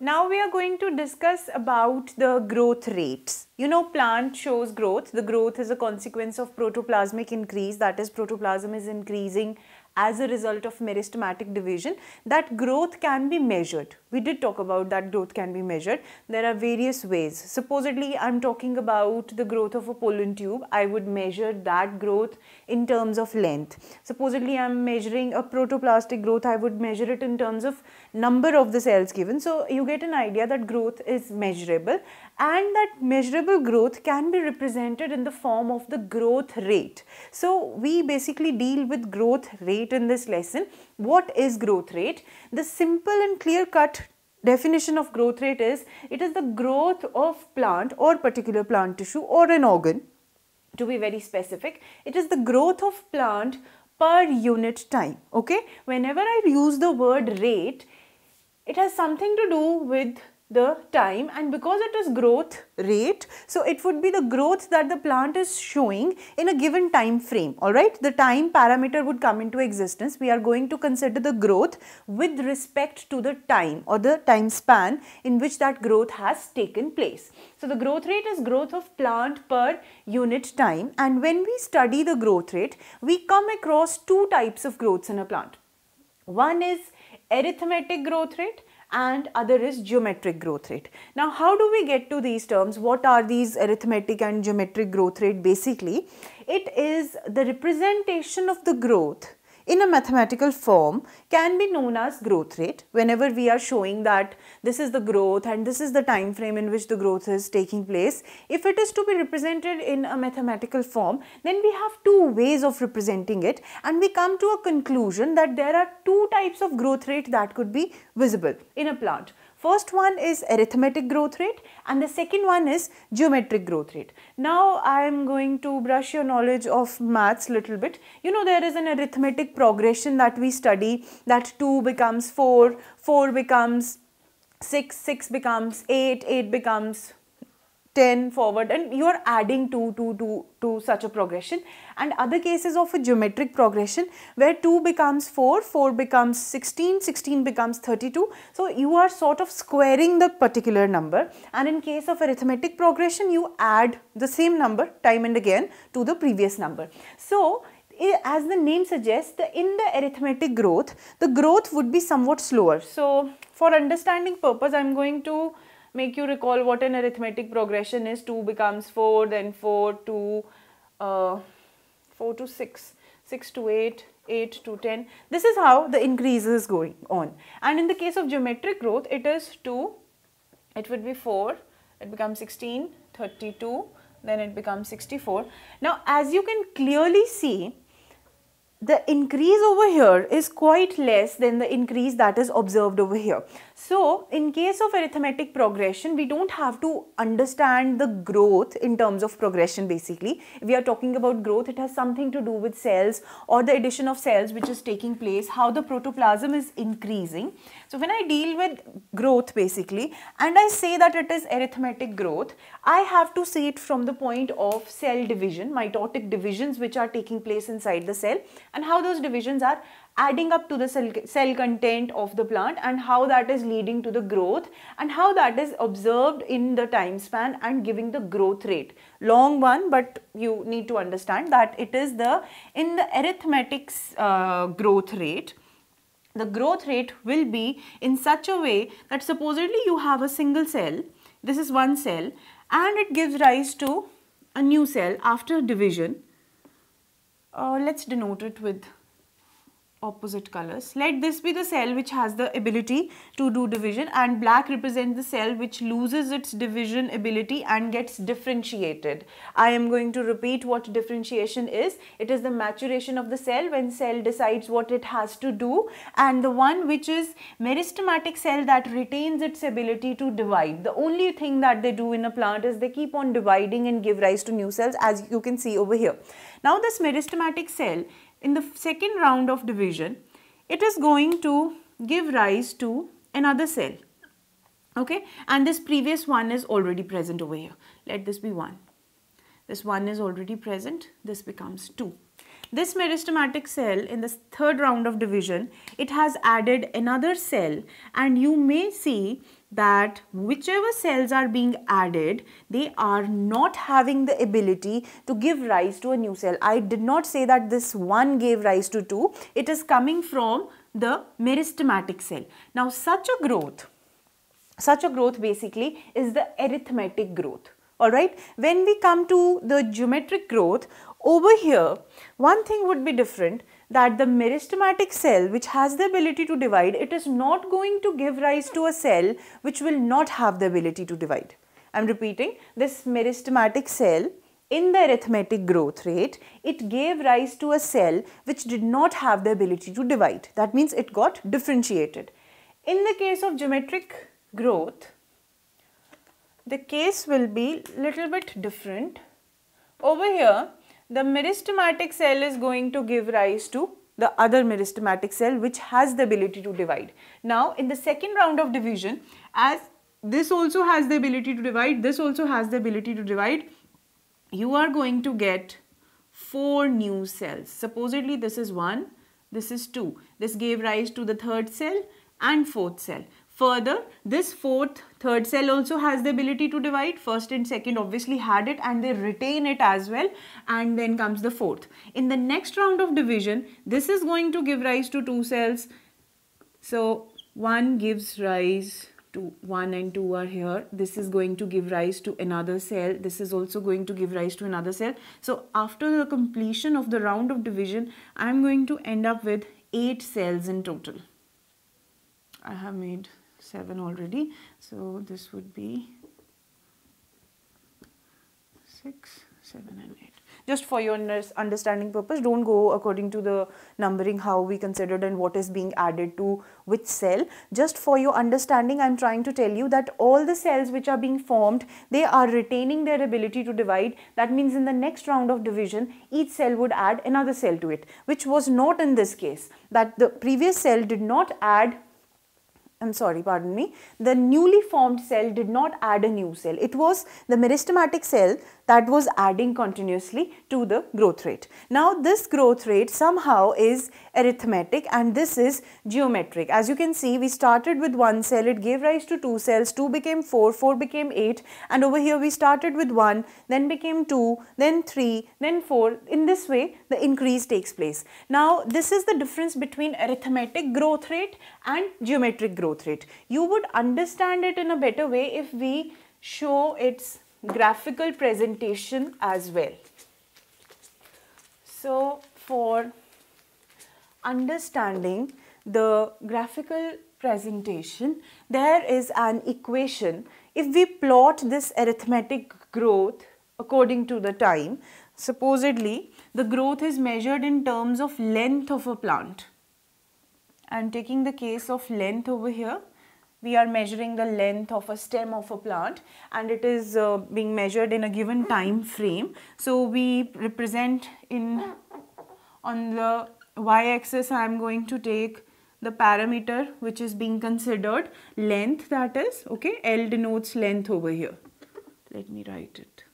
Now we are going to discuss about the growth rates. You know plant shows growth. The growth is a consequence of protoplasmic increase that is protoplasm is increasing as a result of meristematic division that growth can be measured. We did talk about that growth can be measured. There are various ways. Supposedly I am talking about the growth of a pollen tube. I would measure that growth in terms of length. Supposedly I am measuring a protoplastic growth. I would measure it in terms of number of the cells given. So you get an idea that growth is measurable and that measurable growth can be represented in the form of the growth rate. So we basically deal with growth rate in this lesson. What is growth rate? The simple and clear cut definition of growth rate is it is the growth of plant or particular plant tissue or an organ to be very specific. It is the growth of plant per unit time. Okay. Whenever I use the word rate, it has something to do with the time and because it is growth rate so it would be the growth that the plant is showing in a given time frame. All right? The time parameter would come into existence. We are going to consider the growth with respect to the time or the time span in which that growth has taken place. So the growth rate is growth of plant per unit time and when we study the growth rate we come across two types of growths in a plant. One is arithmetic growth rate and other is geometric growth rate. Now how do we get to these terms? What are these arithmetic and geometric growth rate basically? It is the representation of the growth in a mathematical form can be known as growth rate whenever we are showing that this is the growth and this is the time frame in which the growth is taking place. If it is to be represented in a mathematical form then we have two ways of representing it and we come to a conclusion that there are two types of growth rate that could be visible in a plant. First one is arithmetic growth rate and the second one is geometric growth rate. Now I am going to brush your knowledge of maths little bit. You know there is an arithmetic progression that we study that 2 becomes 4, 4 becomes 6, 6 becomes 8, 8 becomes 10 forward and you are adding 2 to, to, to such a progression and other cases of a geometric progression where 2 becomes 4, 4 becomes 16, 16 becomes 32. So you are sort of squaring the particular number and in case of arithmetic progression you add the same number time and again to the previous number. So as the name suggests, in the arithmetic growth, the growth would be somewhat slower. So for understanding purpose, I am going to make you recall what an arithmetic progression is. 2 becomes 4 then 4 to uh, 4 to 6 6 to 8 8 to 10 this is how the increase is going on. And in the case of geometric growth it is 2 it would be 4 it becomes 16 32 then it becomes 64 now as you can clearly see the increase over here is quite less than the increase that is observed over here. So, in case of arithmetic progression, we don't have to understand the growth in terms of progression basically. If we are talking about growth, it has something to do with cells or the addition of cells which is taking place, how the protoplasm is increasing. So, when I deal with growth basically and I say that it is arithmetic growth, I have to see it from the point of cell division, mitotic divisions which are taking place inside the cell and how those divisions are adding up to the cell, cell content of the plant and how that is leading to the growth and how that is observed in the time span and giving the growth rate. Long one but you need to understand that it is the in the arithmetic uh, growth rate the growth rate will be in such a way that supposedly you have a single cell this is one cell and it gives rise to a new cell after division uh, let's denote it with opposite colors. Let this be the cell which has the ability to do division and black represents the cell which loses its division ability and gets differentiated. I am going to repeat what differentiation is. It is the maturation of the cell when cell decides what it has to do and the one which is meristematic cell that retains its ability to divide. The only thing that they do in a plant is they keep on dividing and give rise to new cells as you can see over here. Now this meristematic cell in the second round of division, it is going to give rise to another cell. Okay, and this previous one is already present over here. Let this be 1. This 1 is already present, this becomes 2. This meristematic cell in the third round of division, it has added another cell and you may see that whichever cells are being added, they are not having the ability to give rise to a new cell. I did not say that this one gave rise to two. It is coming from the meristematic cell. Now such a growth, such a growth basically is the arithmetic growth. Alright, when we come to the geometric growth, over here, one thing would be different that the meristematic cell which has the ability to divide, it is not going to give rise to a cell which will not have the ability to divide. I am repeating, this meristematic cell in the arithmetic growth rate, it gave rise to a cell which did not have the ability to divide. That means it got differentiated. In the case of geometric growth, the case will be little bit different. Over here, the meristematic cell is going to give rise to the other meristematic cell which has the ability to divide. Now, in the second round of division, as this also has the ability to divide, this also has the ability to divide, you are going to get four new cells. Supposedly this is 1, this is 2. This gave rise to the third cell and fourth cell. Further, this fourth, third cell also has the ability to divide. First and second obviously had it and they retain it as well. And then comes the fourth. In the next round of division, this is going to give rise to two cells. So, 1 gives rise to 1 and 2 are here. This is going to give rise to another cell. This is also going to give rise to another cell. So, after the completion of the round of division, I am going to end up with 8 cells in total. I have made 7 already. So this would be 6, 7 and 8. Just for your understanding purpose, don't go according to the numbering how we considered and what is being added to which cell. Just for your understanding, I'm trying to tell you that all the cells which are being formed, they are retaining their ability to divide. That means in the next round of division, each cell would add another cell to it, which was not in this case. That the previous cell did not add I'm sorry, pardon me, the newly formed cell did not add a new cell. It was the meristematic cell that was adding continuously to the growth rate. Now this growth rate somehow is arithmetic and this is geometric. As you can see we started with one cell, it gave rise to two cells, 2 became 4, 4 became 8 and over here we started with 1, then became 2, then 3, then 4. In this way the increase takes place. Now this is the difference between arithmetic growth rate and geometric growth rate. You would understand it in a better way if we show its graphical presentation as well. So for understanding the graphical presentation, there is an equation. If we plot this arithmetic growth according to the time, supposedly the growth is measured in terms of length of a plant. I am taking the case of length over here we are measuring the length of a stem of a plant and it is uh, being measured in a given time frame. So we represent in on the y-axis I am going to take the parameter which is being considered length that is okay L denotes length over here. Let me write it.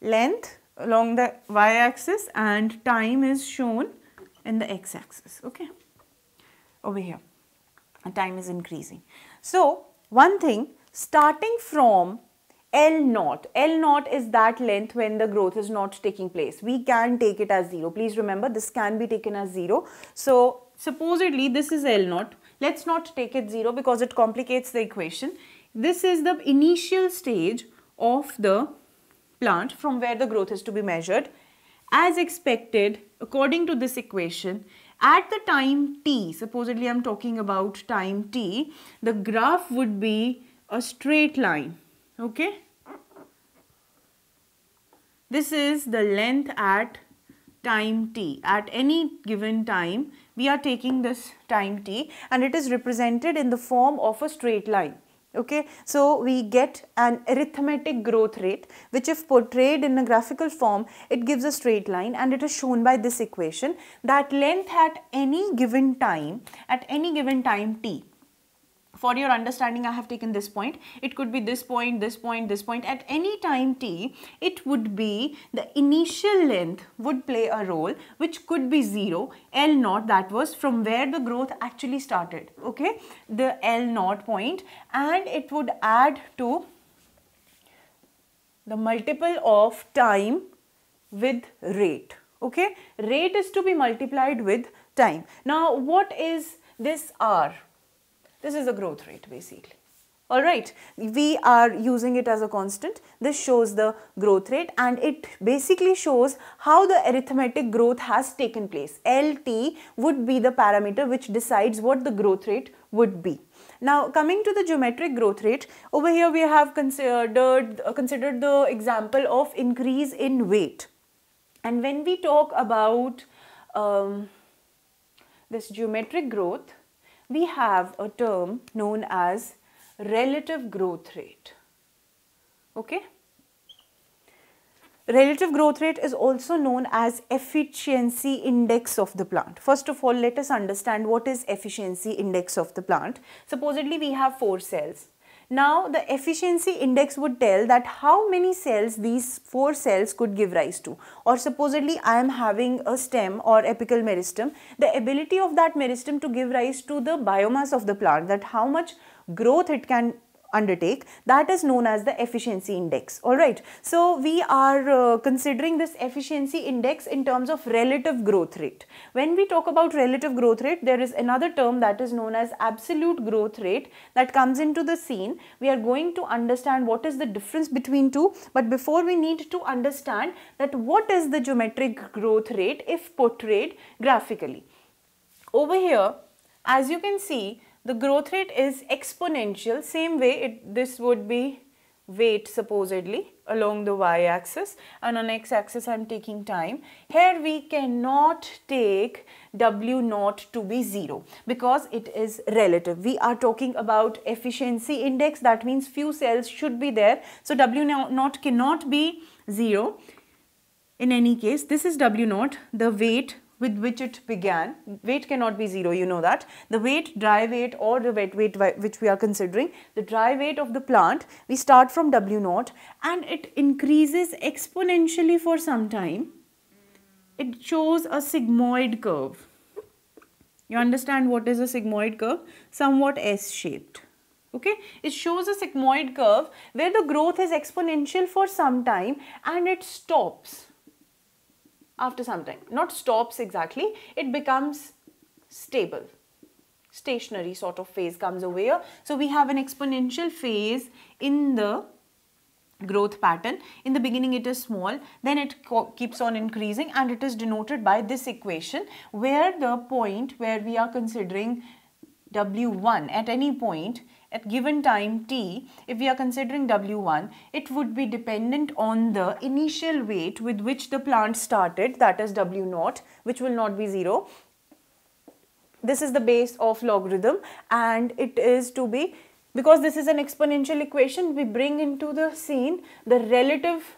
Length along the y-axis and time is shown in the x-axis okay over here and time is increasing. So one thing starting from L naught, L naught is that length when the growth is not taking place. We can take it as 0. Please remember this can be taken as 0. So supposedly this is L naught. Let's not take it 0 because it complicates the equation. This is the initial stage of the plant from where the growth is to be measured. As expected, according to this equation, at the time t, supposedly I'm talking about time t, the graph would be a straight line, okay? This is the length at time t. At any given time, we are taking this time t and it is represented in the form of a straight line okay so we get an arithmetic growth rate which if portrayed in a graphical form it gives a straight line and it is shown by this equation that length at any given time at any given time t for your understanding I have taken this point. It could be this point, this point, this point. At any time t, it would be the initial length would play a role which could be 0, L naught that was from where the growth actually started, okay, the L naught point and it would add to the multiple of time with rate, okay. Rate is to be multiplied with time. Now what is this R? This is the growth rate basically. Alright, we are using it as a constant. This shows the growth rate and it basically shows how the arithmetic growth has taken place. LT would be the parameter which decides what the growth rate would be. Now coming to the geometric growth rate, over here we have considered, uh, considered the example of increase in weight. And when we talk about um, this geometric growth, we have a term known as relative growth rate. Okay? Relative growth rate is also known as efficiency index of the plant. First of all, let us understand what is efficiency index of the plant. Supposedly we have four cells. Now the efficiency index would tell that how many cells these four cells could give rise to. Or supposedly I am having a stem or apical meristem. The ability of that meristem to give rise to the biomass of the plant that how much growth it can undertake that is known as the efficiency index. All right. So we are uh, considering this efficiency index in terms of relative growth rate. When we talk about relative growth rate there is another term that is known as absolute growth rate that comes into the scene. We are going to understand what is the difference between two but before we need to understand that what is the geometric growth rate if portrayed graphically. Over here as you can see the growth rate is exponential same way it this would be weight supposedly along the y-axis and on x-axis I'm taking time. Here we cannot take W naught to be 0 because it is relative. We are talking about efficiency index that means few cells should be there. So W naught cannot be 0. In any case this is W naught the weight with which it began. Weight cannot be zero, you know that. The weight, dry weight or the wet weight which we are considering, the dry weight of the plant, we start from W naught and it increases exponentially for some time. It shows a sigmoid curve. You understand what is a sigmoid curve? Somewhat S-shaped. Okay, it shows a sigmoid curve where the growth is exponential for some time and it stops after some time. Not stops exactly, it becomes stable. Stationary sort of phase comes over here. So we have an exponential phase in the growth pattern. In the beginning it is small, then it keeps on increasing and it is denoted by this equation where the point where we are considering W1 at any point at given time t, if we are considering W1, it would be dependent on the initial weight with which the plant started, that is W0, which will not be 0. This is the base of logarithm and it is to be, because this is an exponential equation, we bring into the scene the relative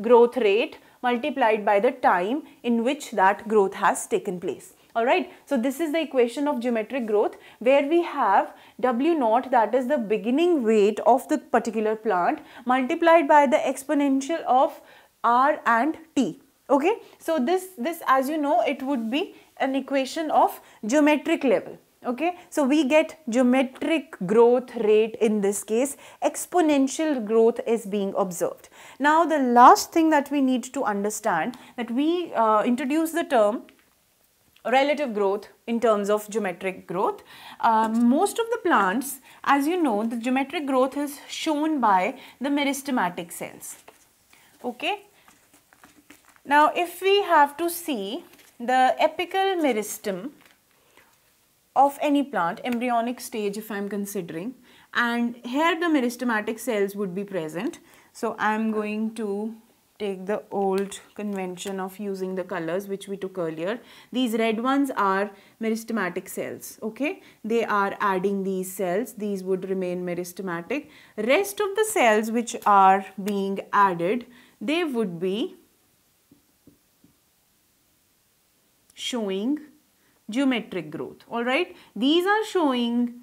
growth rate multiplied by the time in which that growth has taken place. Alright, so this is the equation of geometric growth where we have W naught that is the beginning weight of the particular plant multiplied by the exponential of R and T. Okay, so this, this as you know it would be an equation of geometric level. Okay. So we get geometric growth rate in this case. Exponential growth is being observed. Now the last thing that we need to understand that we uh, introduce the term relative growth in terms of geometric growth. Uh, most of the plants, as you know, the geometric growth is shown by the meristematic cells. Okay. Now, if we have to see the apical meristem of any plant, embryonic stage if I am considering, and here the meristematic cells would be present. So, I am going to take the old convention of using the colors which we took earlier. These red ones are meristematic cells, okay? They are adding these cells, these would remain meristematic. Rest of the cells which are being added, they would be showing geometric growth, alright? These are showing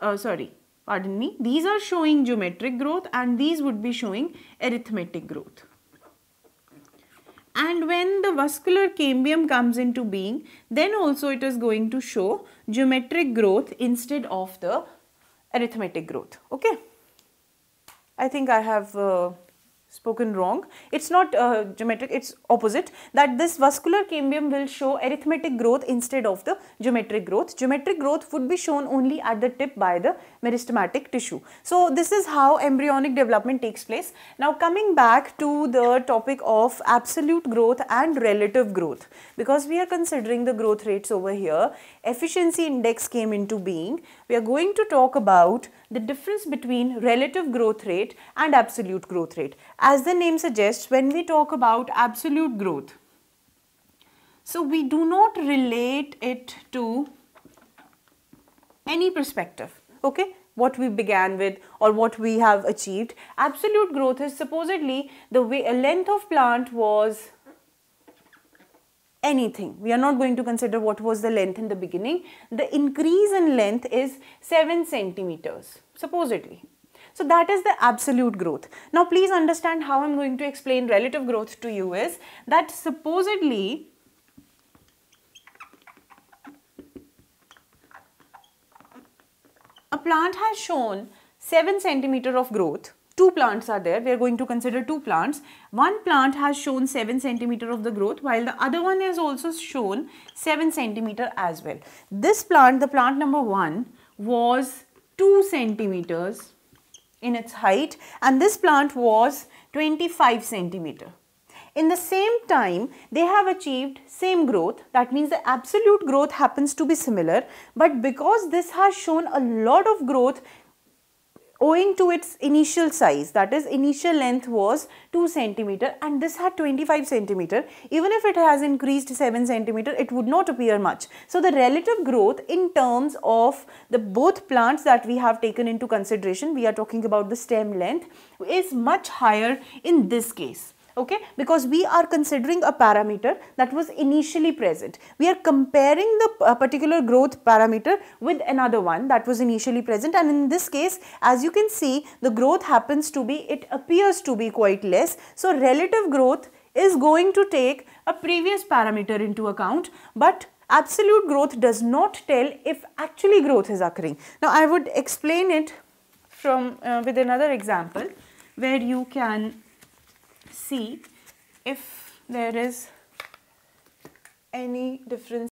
uh, sorry, pardon me, these are showing geometric growth and these would be showing arithmetic growth. And when the vascular cambium comes into being, then also it is going to show geometric growth instead of the arithmetic growth. Okay. I think I have uh, spoken wrong. It's not uh, geometric, it's opposite that this vascular cambium will show arithmetic growth instead of the geometric growth. Geometric growth would be shown only at the tip by the meristematic tissue. So this is how embryonic development takes place. Now coming back to the topic of absolute growth and relative growth because we are considering the growth rates over here, efficiency index came into being. We are going to talk about the difference between relative growth rate and absolute growth rate. As the name suggests, when we talk about absolute growth, so we do not relate it to any perspective, okay? What we began with or what we have achieved. Absolute growth is supposedly the way a length of plant was anything. We are not going to consider what was the length in the beginning. The increase in length is 7 centimeters, supposedly. So that is the absolute growth. Now please understand how I'm going to explain relative growth to you is that supposedly a plant has shown 7 centimeter of growth two plants are there. We are going to consider two plants. One plant has shown 7 centimeter of the growth while the other one has also shown 7 centimeter as well. This plant, the plant number 1 was 2 centimeters in its height and this plant was 25 centimeter. In the same time, they have achieved same growth. That means the absolute growth happens to be similar. But because this has shown a lot of growth owing to its initial size that is initial length was 2 centimeter and this had 25 centimeter. Even if it has increased 7 centimeter it would not appear much. So the relative growth in terms of the both plants that we have taken into consideration we are talking about the stem length is much higher in this case okay? Because we are considering a parameter that was initially present. We are comparing the uh, particular growth parameter with another one that was initially present. And in this case as you can see the growth happens to be it appears to be quite less. So relative growth is going to take a previous parameter into account but absolute growth does not tell if actually growth is occurring. Now i would explain it from uh, with another example where you can see if there is any difference